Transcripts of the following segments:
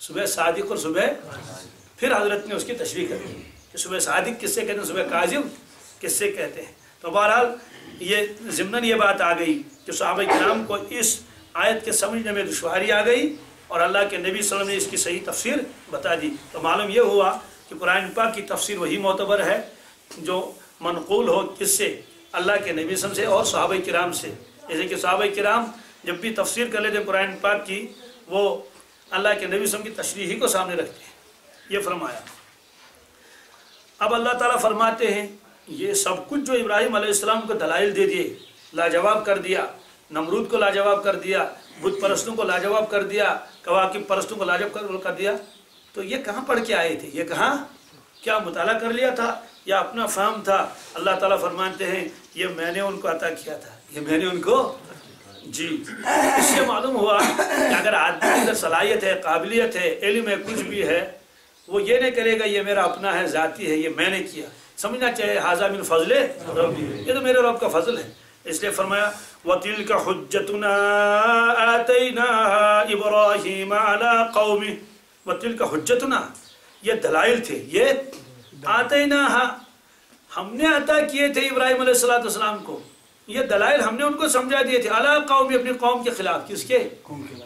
सुबह सादिक और सुबह फिर हज़रत ने उसकी तशरी कर दी कि सुबह सादिक किससे कहते हैं, सुबह काजिम किससे कहते हैं? तो बहरहाल ये ज़िमन ये बात आ गई कि सहाब कराम को इस आयत के समझने में दुशारी आ गई और अल्लाह के नबी वसल्लम ने इसकी सही तफसीर बता दी। तो मालूम ये हुआ कि कुरान पाक की तफसीर वही मोतबर है जो मनकूल हो किससे? अल्लाह के नबी वसल्लम से और सहाब कराम से। जैसे कि सहाब कराम जब भी तफसीर कर लेते कुरान पाक की, वो अल्लाह के नबी वसल्लम की तशरी को सामने रखते हैं। ये फरमाया। अब अल्लाह ताला फरमाते हैं ये सब कुछ जो इब्राहिम अलैहिस्सलाम को दलाइल दे दिए लाजवाब कर दिया नमरूद को लाजवाब कर दिया बुत परस्तों को लाजवाब कर दिया कवाकिब परस्तों को लाजवाब कर, दिया तो ये कहाँ पढ़ के आए थे? ये कहाँ? क्या मुताला कर लिया था? या अपना फाम था? अल्लाह ताला फरमाते हैं ये मैंने उनको अता किया था ये मैंने उनको जी, इससे मालूम हुआ कि अगर आदमी अंदर सलाहियत है, काबिलियत है, इल्म है, कुछ भी है, वो ये नहीं करेगा, ये मेरा अपना है, जाती है, ये मैंने किया। समझना चाहिए, हाजा मिन फजले ये तो मेरे रब का फजल है। इसलिए फरमाया वतिल का हुज्जतुना आतैना इब्राहिम कौमी। वतिल का हुज्जतुना? ये दलाइल थे। ये आतैना, हमने अता किए थे इब्राहिम अलैहिस्सलाम को। ये दलाइल हमने उनको समझा दिए थे। अला कौमी अपनी कौम के खिलाफ किसके?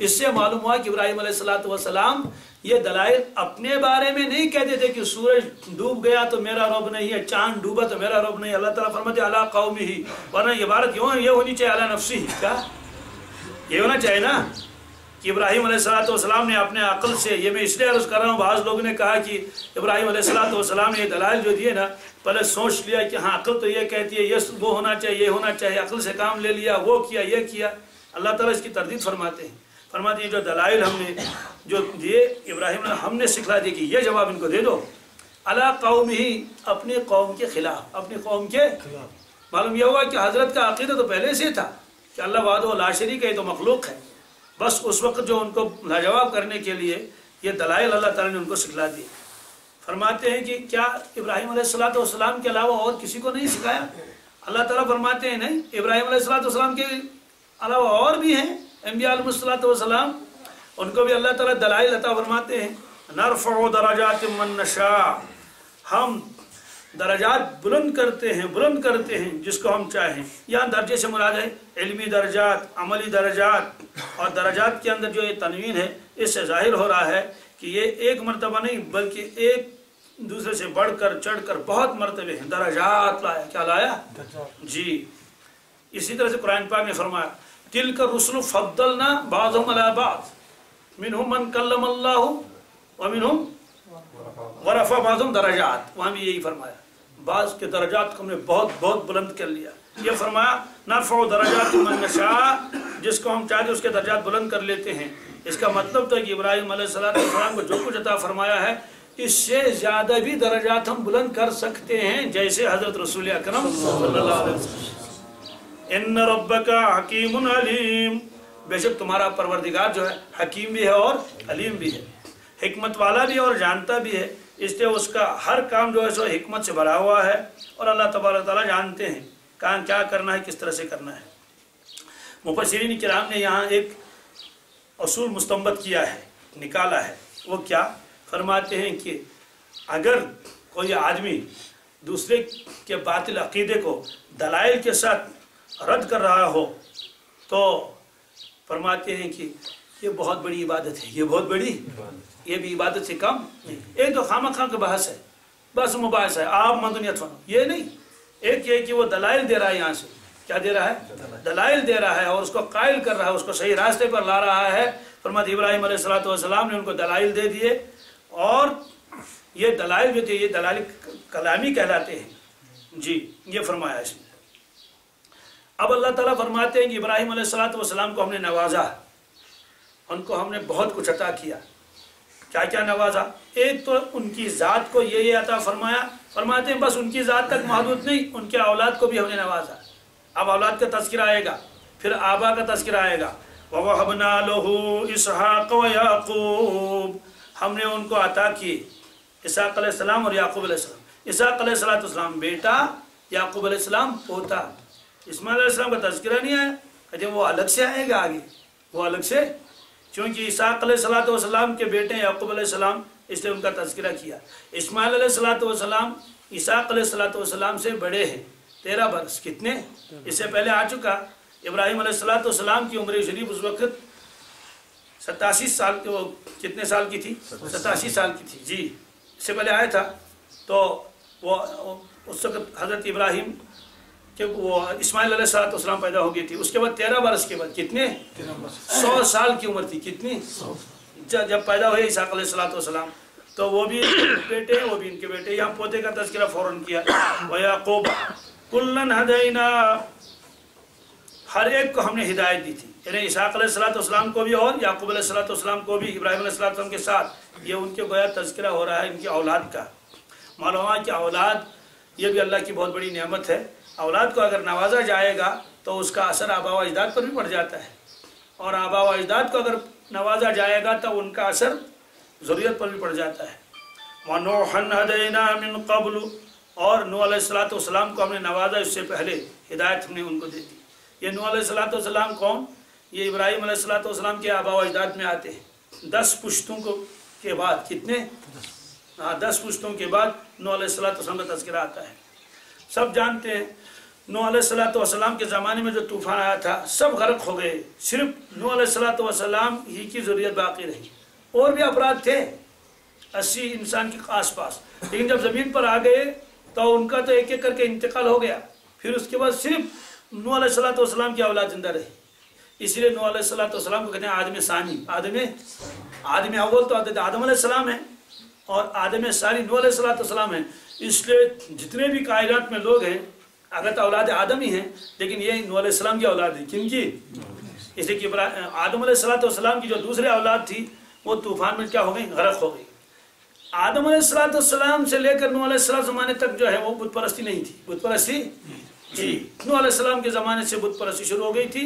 इससे मालूम हुआ कि इब्राहिम सलाम ये दलाइल अपने बारे में नहीं कहते थे कि सूरज डूब गया तो मेरा रब नहीं है चाँद डूबा तो मेरा रब नहीं अल्लाह ताला फरमाते अला कौम ही। वरना ये भारत क्यों ये होनी चाहिए अला नफसी का ये होना चाहिए ना? कि इब्राहिम अलैहिस्सलाम ने अपने अकल से, ये मैं इसलिए अर्ज़ कर रहा हूँ, बाज़ लोगों ने कहा कि इब्राहिम सलाम ने ये दलाइल जो दिए ना, पहले सोच लिया कि हाँ अकल तो ये कहती है, ये वो होना चाहिए, ये होना चाहिए, अकल से काम ले लिया, वो किया, ये किया। अल्लाह ताला इसकी तरदीद फरमाते हैं। फरमाते हैं, जो दलाइल हमने, जो दिए, इब्राहिम हमने सिखला दिया कि ये जवाब इनको दे दो। अला कौम ही, अपने कौम के खिलाफ, अपनी कौम के खिलाफ। मालूम यह हुआ कि हज़रत का अकीदा तो पहले से था कि अल्लाह वाद लाशरी का ये तो मखलूक है। बस उस वक्त जो उनको लाजवाब करने के लिए ये दलाइल अल्लाह ताला ने उनको सिखला दिए फरमाते हैं कि क्या इब्राहिम सलाम के अलावा और किसी को नहीं सिखाया? अल्लाह ताला फरमाते हैं, नहीं, इब्राहिम सलाम के अलावा और भी हैं अम्बियासलाम उनको भी अल्लाह ताला दलाइल अता फरमाते हैं नरफ़ दराजात मन नशा, हम दर्जात बुलंद करते हैं बुलंद करते हैं जिसको हम चाहें। यहाँ दर्जे से मुराद है इल्मी दर्जात अमली दर्जात। और दर्जात के अंदर जो ये तनवीन है इससे ज़ाहिर हो रहा है कि ये एक मरतबा नहीं बल्कि एक दूसरे से बढ़कर चढ़कर बहुत मरतबे हैं। दर्जात लाया। क्या लाया? जी। इसी तरह से कुरान पाक ने फरमाया तिल का रसुल फद्दल ना बाज़ मिन मन कल्लम व मिन वरफ़ा बाज़म दराजात। वहाँ भी यही फरमाया। बाज के दर्जात को हमने बहुत बहुत बुलंद कर लिया। ये फरमाया, नरफ़ दराजात मन नशा जिसको हम चाहते उसके दर्जात बुलंद कर लेते हैं। इसका मतलब तो कि इब्राहिम को जो कुछ अता फरमाया है, इससे ज़्यादा भी दर्जात हम बुलंद कर सकते हैं, जैसे हज़रत रसूल अकरम इन हकीम अलीम। बेशक तुम्हारा परवरदिगार जो है, हकीम भी है और अलीम भी है। हिकमत वाला भी है और जानता भी है। इसलिए उसका हर काम जो है सो हमत से भरा हुआ है और अल्लाह तबारक ताला जानते हैं कहाँ क्या करना है, किस तरह से करना है। मुफसरीन कराम ने यहाँ एक असूल मुस्तमत किया है, निकाला है। वो क्या? फरमाते हैं कि अगर कोई आदमी दूसरे के बातिल अकीदे को दलाइल के साथ रद्द कर रहा हो तो फरमाते हैं कि ये बहुत बड़ी इबादत है, ये बहुत बड़ी ये भी इबादत से कम नहीं। एक तो खामा खां का बहस है बस मुबास है आप मदनियत फनो ये नहीं। एक ये कि वो दलाइल दे रहा है यहाँ से। क्या दे रहा है? दलाइल। दे रहा है और उसको कायल कर रहा है उसको सही रास्ते पर ला रहा है। फरमत इब्राहिम सलाम ने उनको दलाइल दे दिए। और ये दलाइल जो थे ये दलाइल कलामी कहलाते हैं। जी ये फरमाया इसमें अब अल्लाह ताला फरमाते हैं कि इब्राहिम सलाम को हमने नवाजा। उनको हमने बहुत कुछ अता किया। क्या क्या नवाजा? एक तो उनकी ज़ात को ये ये अता फरमाया, फरमाते हैं, बस उनकी ज़ात तक महदूद नहीं, उनके औलाद को भी हमने नवाजा। अब औलाद का तस्करा आएगा, फिर आबा का तस्करा आएगा। वहबना लहू इसहाक याकूब। हमने उनको अता किए सलाम और याकूब अलैहिस्सलाम सलाम। बेटा याकूब अलैहिस्सलाम पोता। इस्माइल का तस्करा नहीं आया अजय वो अलग से आएगा आगे, वो अलग से क्योंकि ईसाक के बेटे याकूब सलाम, इसलिए उनका तस्करा किया। इस्माइल सलाम सलाम से बड़े हैं, तेरह बरस। कितने? इससे पहले आ चुका। इब्राहिम सलाम की उम्र शरीफ उस वक्त सतासी साल के, वो कितने साल की थी? सतासी साल की थी। जी, इससे पहले आया था। तो वो, उस वक्त हज़रत इब्राहिम कि वो इस्माइल सलाम पैदा हो गई थी, उसके बाद तेरह बरस के बाद कितने? सौ साल की उम्र थी, कितनी? जब पैदा हुए ईसाक सलाम तो वो भी बेटे, वो भी इनके बेटे, यहाँ पोते का तस्करा फ़ौरन किया। वह याकूब, कुल्लन हदैना, हर एक को हमने हिदायत दी थी। यानी ईसाक को भी और, याकूब सलाम को भी, इब्राहिम सलाम के साथ। ये उनके गोया तस्करा हो रहा है, इनकी औलाद का। मालूम है कि औलाद, ये भी अल्लाह की बहुत बड़ी नेमत है। औलाद को अगर नवाजा जाएगा तो उसका असर आबा अजदाद पर भी पड़ जाता है। और आबा अजदाद को अगर नवाजा जाएगा तो उनका असर ज़रूरत पर भी पड़ जाता है। मिन कबल। और नू सलाम को हमने नवाजा इससे पहले हिदायत हमने उनको दे दी। ये नू सलाम कौन? ये इब्राहिम सलाम के आबा अजदाद में आते हैं। दस पुश्तों को के बाद कितने? हाँ दस पुश्तों के बाद नू सलाम का तस्करा आता है। सब जानते हैं। नू सलाम के ज़माने में जो तूफ़ान आया था, सब गर्क हो गए। सिर्फ़ नू सलाम ही की ज़रूरत बाकी रही। और भी अपराध थे, अस्सी इंसान के आस पास लेकिन जब ज़मीन पर आ गए तो उनका तो एक एक करके इंतकाल हो गया। फिर उसके बाद सिर्फ़ नू सलाम की औलाद ज़िंदा रही। इसलिए नू सलाम को कहते हैं आदम सानी। आदम आदम अव्वल तो आदम है। और आदम सानी नू सलाम है। इसलिए जितने भी कायनात में लोग हैं, अगर तो औलाद आदम ही हैं, लेकिन ये नू सलाम की औलाद है। किन की? इसलिए कि आदम सलाम की जो दूसरी औलाद थी, वो तूफ़ान में क्या हो गई? गरक हो गई। आदम सलाम से लेकर नू जमाने तक जो है, वो बुत परस्ती नहीं थी। बुत परस्ती जी नू सलाम के ज़माने से बुत परस्ती शुरू हो गई थी।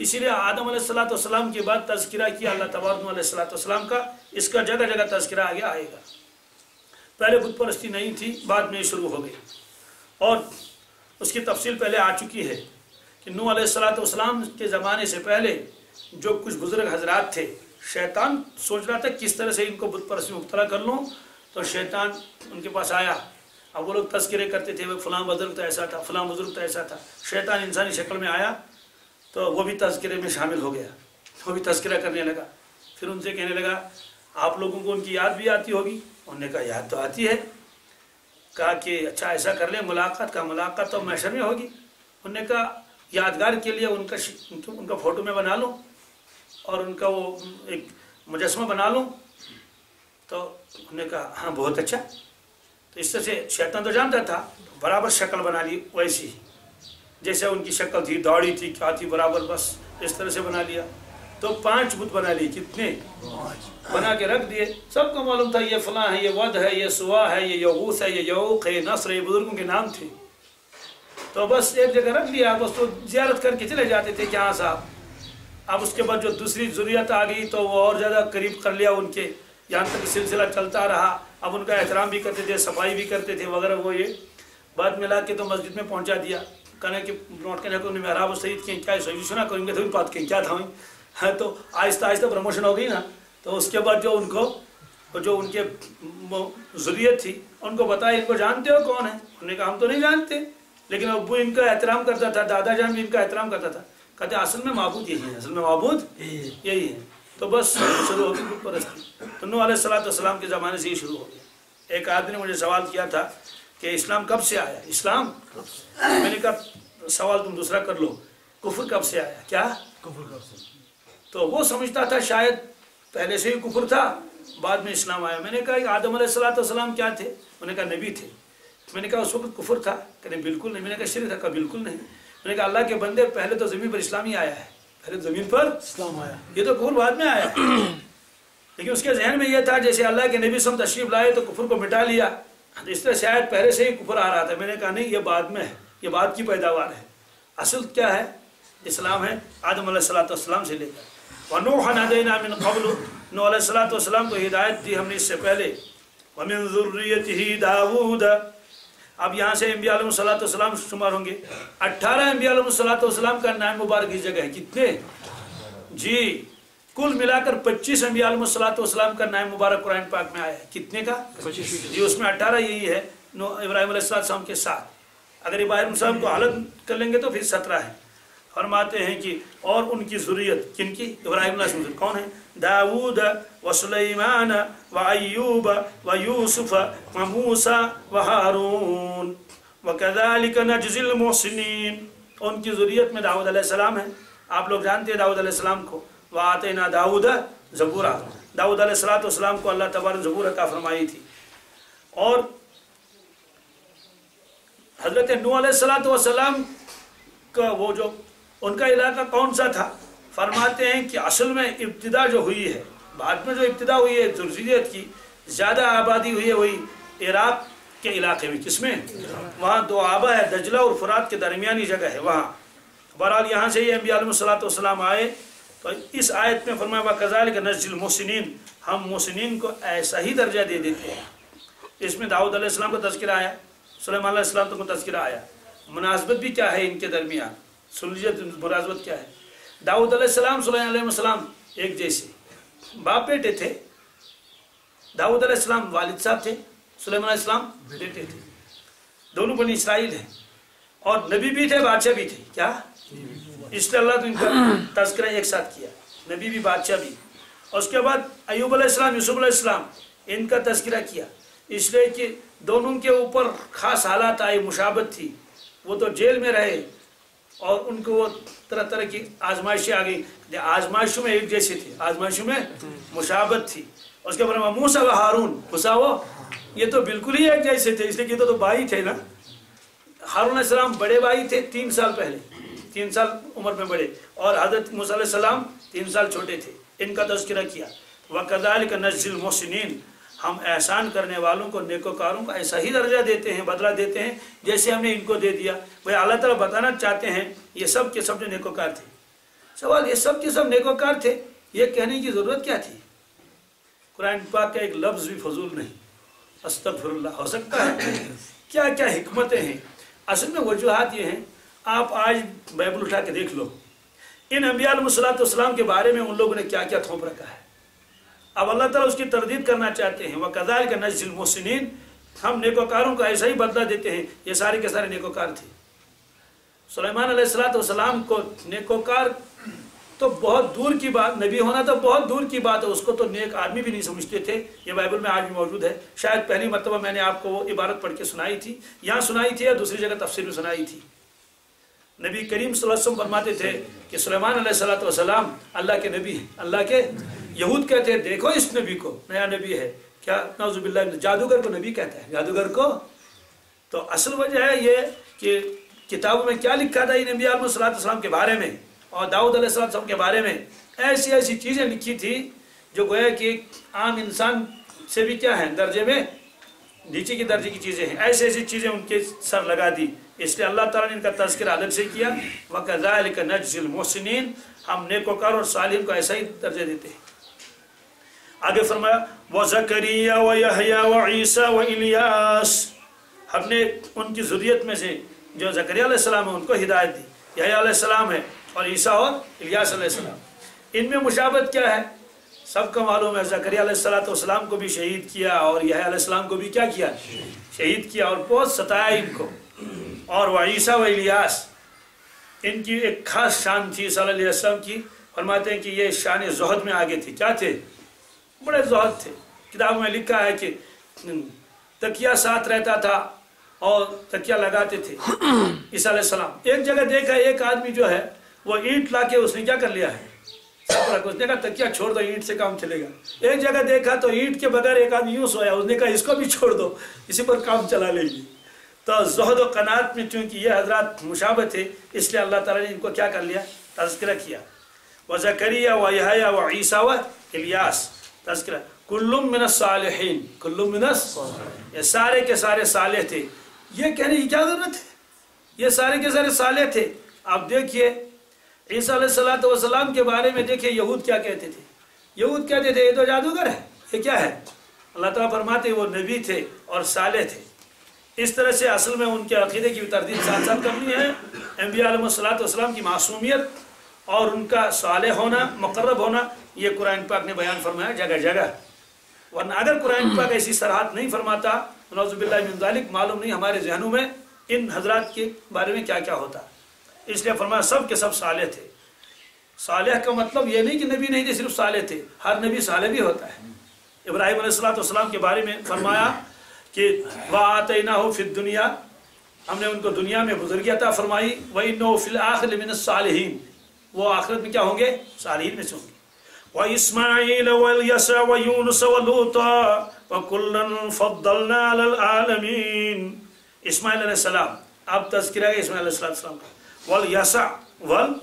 इसीलिए आदम सलाम के बाद तस्करा किया, अल्लाह तबारक सलाम का, इसका जगह जगह तस्करा आगे आएगा। पहले बुत परस्ती नहीं थी, बाद में शुरू हो गई। और उसकी तफसील पहले आ चुकी है कि नू सलाम के ज़माने से पहले जो कुछ बुज़ुर्ग हजरात थे, शैतान सोच रहा था किस तरह से इनको बुत परस्त मुबतला कर लूँ तो शैतान उनके पास आया। अब वो लोग तस्करे करते थे, वो फलां बुज़ुर्ग तो ऐसा था, फलां बुज़ुर्ग तो ऐसा था। शैतान इंसानी शक्ल में आया तो वो भी तस्करे में शामिल हो गया, वो भी तस्करा करने लगा। फिर उनसे कहने लगा, आप लोगों को उनकी याद भी आती होगी उन्होंने कहा, याद तो आती है। कहा कि अच्छा ऐसा कर ले, मुलाकात का, मुलाकात तो मैशर में होगी। उन्होंने कहा, यादगार के लिए उनका उनका फ़ोटो में बना लूँ और उनका वो एक मुजस्मा बना लूँ? तो उन्होंने कहा हाँ बहुत अच्छा। तो इस तरह से शैतान तो जानता था, बराबर शक्ल बना ली वैसी जैसे उनकी शक्ल थी, दौड़ी थी, क्या थी, बराबर बस इस तरह से बना लिया। तो पाँच बुत बना लिए कितने? बना के रख दिए। सबको मालूम था ये फला है ये वध है ये सुहा है ये यगूस है ये यऊक है नसर ये बुज़ुर्गों के नाम थे। तो बस एक जगह रख लिया बस तो जियारत करके चले जाते थे क्या साहब अब उसके बाद जो दूसरी ज़रूरत आ गई तो वो और ज़्यादा करीब कर लिया उनके। यहाँ तक सिलसिला चलता रहा। अब उनका एहतराम भी करते थे सफ़ाई भी करते थे वगैरह वो ये। बाद में ला के तो मस्जिद में पहुँचा दिया। कहने कि नोट कहने को मेहराब सईद क्या सही सुना करेंगे? तो बात कहीं क्या था वहीं। है तो आहिस्ता आहिस्ता प्रमोशन हो गई ना तो उसके बाद जो उनको तो जो उनके ज़रूरत थी उनको बताया इनको जानते हो कौन है? उन्होंने कहा हम तो नहीं जानते। लेकिन अबू इनका एहतराम करता था दादा जान भी इनका एहतराम करता था। कहते असल में मबूद यही है असल में मबूद यही है। तो बस शुरू हो गई परस्ती तो नू सलाम के ज़माने से ही शुरू हो गया। एक आदमी ने मुझे सवाल किया था कि इस्लाम कब से आया? इस्लाम? मैंने कहा सवाल तुम दूसरा कर लो। कुफर कब से आया? क्या? कुफर कब से तो वो समझता था शायद पहले से ही कुफर था, बाद में इस्लाम आया। मैंने कहा आदम सलाम क्या थे? मैंने कहा, नबी थे। मैंने कहा, उस वक्त कुफर था? कहने, बिल्कुल नहीं। मैंने कहा, शरीर था? कहा, बिल्कुल नहीं। मैंने कहा, अल्लाह के बंदे पहले तो ज़मीन पर इस्लाम ही आया है। पहले तो ज़मीन पर इस्लाम आया ये तो कुफर बाद में आया लेकिन उसके जहन में यह था, जैसे अल्लाह के नबी सम तशरीफ़ लाए तो कुफर को मिटा लिया। तो इस तरह शायद पहले से ही कुफर आ रहा था। मैंने कहा, नहीं, ये बाद में है। ये बाद की पैदावार है। असल क्या है? इस्लाम है, आदम सलाम से लेकर वनूहन कबल नू को हिदायत दी हमने इससे पहले वमिन दाऊद अब यहाँ से अम्बिया सलाम शुमार होंगे अट्ठारह अम्बिया सलाम का नाम मुबारक इस जगह है कितने जी कुल मिलाकर 25 अम्बियालम का नाम मुबारक कुरान पाक में आया है कितने का जी उसमें 18 यही है नो इब्राहिम सलाम के साथ अगर इब्राहिम सलाम को हालत कर लेंगे तो फिर सत्रह है फरमाते हैं कि, और उनकी ज़ुरियत किनकी? इब्राहिम कौन है? दाऊद व सुलेमान व अयूब व यूसुफ व मूसा व हारून। व कदालिक नजजिल मोहसिनीन। उनकी ज़ुरियत में दाऊद सलाम है। आप लोग जानते हैं दाऊद सलाम को। व आते ना दाऊद जबूरा। दाऊद सलाम को अल्लाह तबार जबूर का फरमाई थी। और हज़रत नू सलाम का वो जो उनका इलाका कौन सा था? फरमाते हैं कि असल में इब्तदा जो हुई है, बाद में जो इब्तदा हुई है, जुर्जियत की, ज़्यादा आबादी हुई है वही इराक के इलाके में। किसमें? वहाँ दो आबा है, दजला और फुरात के दरमियानी जगह है वहाँ। बहरहाल यहाँ से ही अम्बियालम आए। तो इस आयत में फरमाया कज़ाल के नजल मोहसिन हम मोहसिन को ऐसा ही दर्जा दे देते हैं। इसमें दाऊद का तस्करा आया, सलेमान तक को तस्करा आया। मुनासबत भी क्या है इनके दरमियान? सुलियत मुराजबत क्या है? दाऊद सलाम एक जैसे। बाप बेटे थे। दाऊद सलाम वालिद साहब थे, सुलेमान बेटे थे। दोनों बनी इसराइल है। और नबी भी थे, बादशाह भी थे। क्या? इसलिए अल्लाह तो इनका तस्करा एक साथ किया। नबी भी, बादशाह भी। उसके बाद अयूब अलैहिस्सलाम यूसुफ अलैहिस्सलाम इनका तस्करा किया। इसलिए कि दोनों के ऊपर खास हालात आए, मुशाबत थी। वो तो जेल में रहे और उनको वो तरह तरह की आजमाइशें आ गई। आजमाइशों में एक जैसी थी। आजमाइशों में मुशाबत थी। उसके बाद मूसा व हारून। मूसा वो ये तो बिल्कुल ही एक जैसे थे इसलिए कि तो, तो भाई थे ना। हारून सलाम बड़े भाई थे तीन साल पहले। तीन साल उम्र में बड़े। और हज़रत मूसा सलाम तीन साल छोटे थे। इनका तस्करा किया। वह कदाल का नजिल मोहसिन हम एहसान करने वालों को, नेकोकारों को ऐसा ही दर्जा देते हैं, बदला देते हैं, जैसे हमने इनको दे दिया। भाई, अल्लाह ताला बताना चाहते हैं, ये सब के सब जो नेकोकार थे। सवाल, ये सब के सब नेकोकार थे? ये कहने की ज़रूरत क्या थी? कुरान पाक का एक लफ्ज़ भी फजूल नहीं। अस्तफरल्ला हो सकता है। क्या क्या हमतें हैं? असल में वजूहत ये हैं, आप आज बाइबल उठा के देख लो। इन अम्बियालम के बारे में उन लोगों ने क्या क्या थोप रखा है? अब अल्लाह ताला उसकी तरदीद करना चाहते हैं। वह कदाल का नजल मोहसिन हम नेकोकारों को ऐसा ही बदला देते हैं। ये सारे के सारे नेकोकार थे। सुलेमान सलाम को नेकोकार तो बहुत दूर की बात, नबी होना तो बहुत दूर की बात है। उसको तो नेक आदमी भी नहीं समझते थे। ये बाइबल में आज भी मौजूद है। शायद पहली मरतबा मैंने आपको वो इबारत पढ़ के सुनाई थी। यहाँ सुनाई थी या दूसरी जगह तफसीर में सुनाई थी। नबी करीम वसल्लम फरमाते थे कि सुलेमान सलाम अल्लाह के नबी अल्लाह के यहूद कहते हैं, देखो इस नबी को, नया नबी है। क्या? नौजुबिल्ला जादूगर को नबी कहता है। जादूगर को? तो असल वजह है ये कि किताबों में क्या लिखा था नबी आलम के बारे में, और दाऊद अलैहिस्सलाम के बारे में, ऐसी ऐसी चीज़ें लिखी थी, जो गोया कि आम इंसान से भी क्या है, दर्जे में नीचे की दर्जे की चीज़ें हैं। ऐसी ऐसी चीज़ें उनके सर लगा दी। इसलिए अल्लाह ताला ने इनका तस्कर अलग से किया। वक़ाल नजल मोहसिन हम नेकोकार और सालिम को ऐसा ही दर्जा देते हैं। आगे फरमाया व जकरिया व यहया व ईसा व इलियास। हमने उनकी ज़ुरियत में से जो जकरिया सलाम है, उनको हिदायत दी। यहया सलाम है और ईसा और इलियास सलाम। इनमें मुशाबत क्या है? सबका मालूम है, जकरिया सलाम को भी शहीद किया और यह सलाम को भी क्या किया? शहीद किया और बहुत सताया इनको। और वह ईसा व इलियास, इनकी एक खास शान थी सल्लम की। फरमाते हैं कि ये शान जहद में आगे थे। क्या थे? बड़े जहद थे। किताब में लिखा है कि तकिया साथ रहता था और तकिया लगाते थे। ईसा सलाम। एक जगह देखा, एक आदमी जो है, वो ईंट ला के उसने क्या कर लिया है? उसने कहा, तकिया छोड़ दो, ईंट से काम चलेगा। एक जगह देखा तो ईंट के बगैर एक आदमी यूँ सोया, उसने कहा, इसको भी छोड़ दो, इसी पर काम चला लेगी। तो जहद व कनात में चूँकि ये हजरात मुशाबत थे, इसलिए अल्लाह ताला ने इनको क्या कर लिया? तस्करा किया। व जकरिया व यहया व ईसा व इलियास। तस्करा। कुल्लुम मिनस सालिहीन। कुल्लुम मिनस ये सारे के सारे साले थे। ये कहने की क्या ज़रूरत है? ये सारे के सारे साले थे। आप देखिए, ईसा सलाम के बारे में देखिए, यहूद क्या कहते थे? यहूद कहते थे, ये तो जादूगर है। ये क्या है? अल्लाह ताला फरमाते, वो नबी थे और साले थे। इस तरह से असल में उनके अकीदे की तरदीद साथ साथ करनी है। अम्बिया की मासूमियत और उनका साले होना मुकर्रब होना ये कुरान पाक ने बयान फरमाया जगह जगह। वरना अगर कुरान पाक ऐसी सराहत नहीं फरमाता नौजुबिल्लिक मालूम नहीं हमारे जहनों में इन हजरात के बारे में क्या क्या होता। इसलिए फरमाया सब के सब साले थे। सालेह का मतलब ये नहीं कि नबी नहीं थे सिर्फ़ साले थे। हर नबी साले भी होता है। इब्राहिम सलाम के बारे में फरमाया कि वह आते ना हो फिर दुनिया। हमने उनको दुनिया में बुजुर्गियता फरमाई वही नो फिल आखिर सालहीन। वो आखिरत में क्या होंगे? सालहीन में से होंगे। व इस्माइल वल यसा व यूनुस व लूता व कुल्लन फद्दलना अलल आलमीन। इस्माइल अलैहि सलाम अब तज़किरा है इस्माइल अलैहि सलाम का। वल यसा वल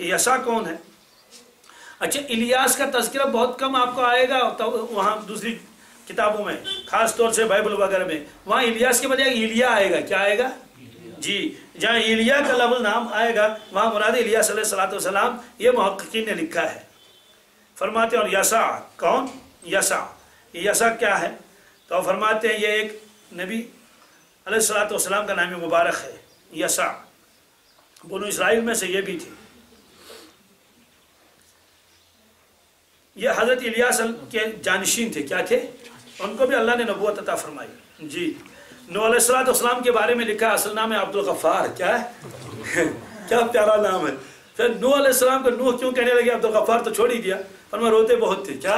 यसा कौन है? अच्छा इलियास का तस्करा बहुत कम आपको आएगा तो वहाँ दूसरी किताबों में खास तौर से बाइबल वगैरह में। वहाँ इलियास के बजाय इलिया आएगा, क्या आएगा? जी, जहाँ इलिया का लफ्ज नाम आएगा, वहाँ मुराद इलिया सलाम ये महक्कीन ने लिखा है। फरमाते और यसा कौन? यसा यसा क्या है? तो फरमाते हैं, ये एक नबी सलाम का नाम मुबारक है यसा बोलो, इसराइल में से ये भी थे। ये हज़रत इलियास के जानशीन थे, क्या थे? उनको भी अल्लाह ने नबूत अता फरमाई। जी। नूसलाम के बारे में लिखा, असल नाम है अब्दुल गफ़ार क्या है? क्या प्यारा नाम है। फिर नू अलैहिस्सलाम को नूह क्यों कहने लगे? अब्दुल गफ़ार तो छोड़ ही दिया। और मैं रोते बहुत थे, क्या?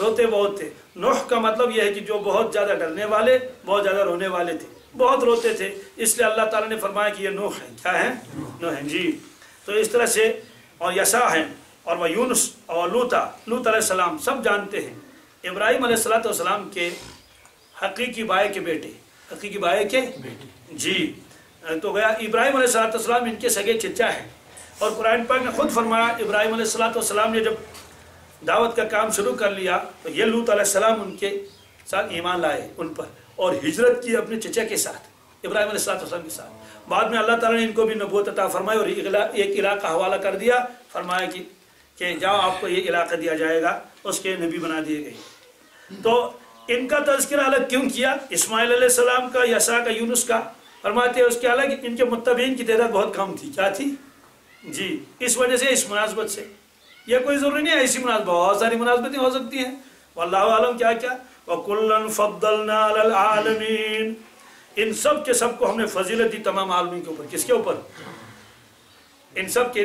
रोते बहुत थे। नूह का मतलब यह है कि जो बहुत ज़्यादा डरने वाले, बहुत ज़्यादा रोने वाले थे। बहुत रोते थे। इसलिए अल्लाह ताला ने फरमाया कि ये नूह है। क्या है? नूह है, जी। तो इस तरह से, और यसा हैं, और वह यूनुस, और लूता, लूत सलाम सब जानते हैं। इब्राहिम सलाम के हकीकी बाय के बेटे। हकीकी बाय के? जी। तो गया इब्राहिम सलाम इनके सगे चिच्चा हैं। और कुरान पाक ने खुद फरमाया इब्राहिम सलाम ने जब दावत का काम शुरू कर लिया तो ये लूत सलाम उनके साथ ईमान लाए उन पर और हिजरत की अपने चचा के साथ इब्राहिम सलाम के साथ। बाद में अल्लाह ताला ने इनको भी नबूत अता फरमाई और एक इलाका हवाला कर दिया फरमाया कि कि जाओ आपको ये इलाका दिया जाएगा उसके नबी बना दिए गए। तो इनका तस्करा अलग क्यों किया? इस्माइल सलाम का, यसा का, यूनुस का? फरमाते हैं उसके अलग, इनके मुतबीन की तादाद बहुत कम थी। क्या थी? जी, इस वजह से, इस मुनासबत से। यह कोई ज़रूरी नहीं है, ऐसी मुनासबत बहुत सारी मुनासबतें हो सकती हैं। वल्लाम क्या क्या वकुल्लन आलमीन। इन सब के सबको हमने फजीलत दी तमाम आलमी के ऊपर। किसके ऊपर? इन सब के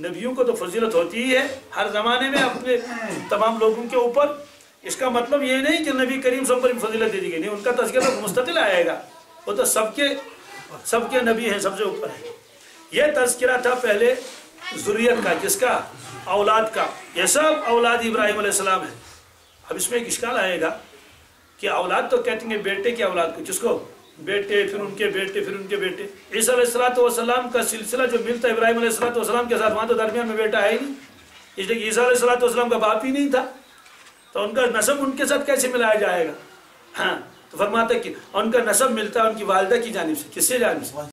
नबियों को तो फजीलत होती ही है। हर ज़माने में अपने तमाम लोगों के ऊपर। इसका मतलब ये नहीं कि नबी करीम सब पर फजीलत दे दी गई। नहीं, उनका तस्करा तो मुस्तकिल आएगा वो तो सबके सबके नबी हैं, सबसे ऊपर है। ये तस्करा था पहले जुरियत का, किसका? औलाद का। ये सब औलाद इब्राहिम सलाम है। अब इसमें एक इश्काल आएगा कि औलाद तो कहते हैं बेटे की औलाद को। किसको? बेटे, फिर उनके बेटे, फिर उनके बेटे। ईसा का सिलसिला जो मिलता है इब्राहिम सलाम के साथ, वहाँ तो दरमियान में बेटा है ही नहीं। इसलिए ईसा सलाम का बाप ही नहीं था। तो उनका नसब उनके साथ कैसे मिलाया जाएगा? हाँ तो फरमाता कि उनका नसब मिलता है उनकी वालदा की जानब से। किससे जानब से?